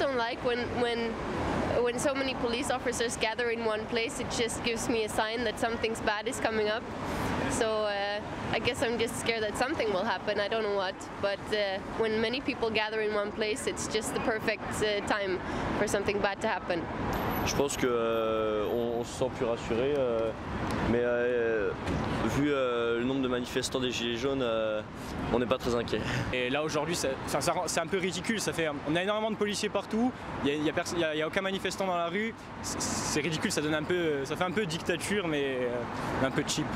don't like when when when so many police officers gather in one place. It just gives me a sign that something's bad is coming up. So uh, I guess I'm just scared that something will happen. I don't know what, but uh, when many people gather in one place, it's just the perfect uh, time for something bad to happen. Je pense qu'on on se sent plus rassuré, euh, mais euh, vu euh, le nombre de manifestants des Gilets jaunes, euh, on n'est pas très inquiet. Et là aujourd'hui, c'est un peu ridicule. Ça fait, on a énormément de policiers partout. Il n'y a, a aucun manifestant dans la rue. C'est- ridicule. Ça donne un peu, ça fait un peu dictature, mais euh, un peu cheap.